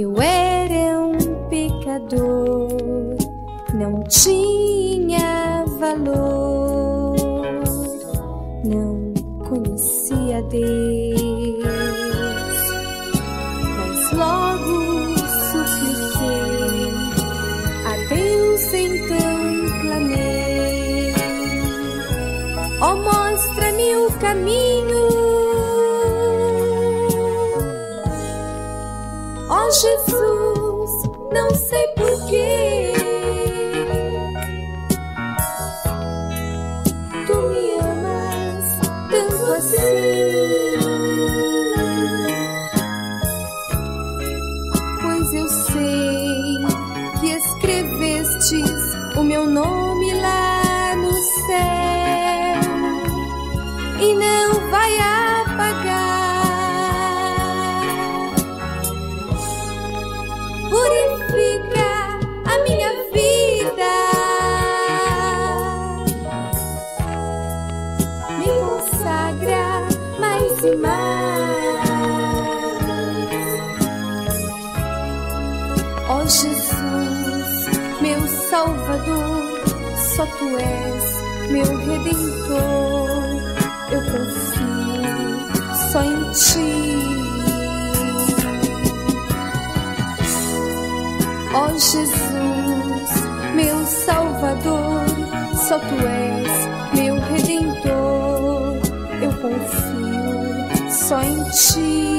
Eu era um pecador, não tinha valor, não conhecia Deus, mas logo supliquei a Deus, então clamei: Oh, mostra-me o caminho. Jesus, não sei porquê. Tu me amas tanto assim. Pois eu sei que escrevestes o meu nome lá no céu e não mais e mais. Ó Jesus, meu Salvador, só Tu és meu Redentor. Eu confio só em Ti. Ó Jesus, meu Salvador, só Tu és meu Redentor. Só em Ti.